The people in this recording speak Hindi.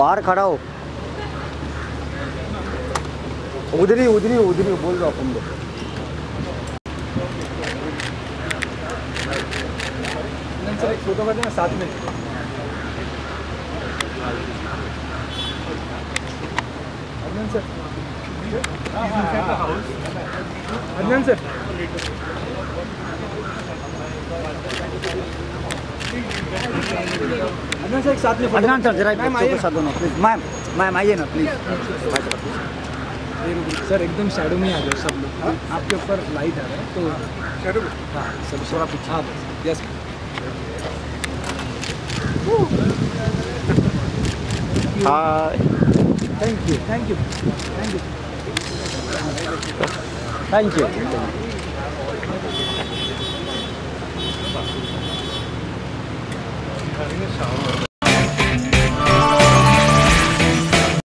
बाहर खड़ा हो। उधर ही उधर ही उधर ही बोल रहा तुम sir. Adnan sir Adnan sir. Adnan sir एक साथ में अदनान सर जरा मैम आइए। साथ दोनों प्लीज़ मैम मैम आइए ना प्लीज़ सर एकदम शैडो में आ जाओ सब लोग। आपके ऊपर लाइट आ रहा है तो शैडो हाँ सब थोड़ा पीछे। हाँ yes hi thank you thank you thank you thank you shower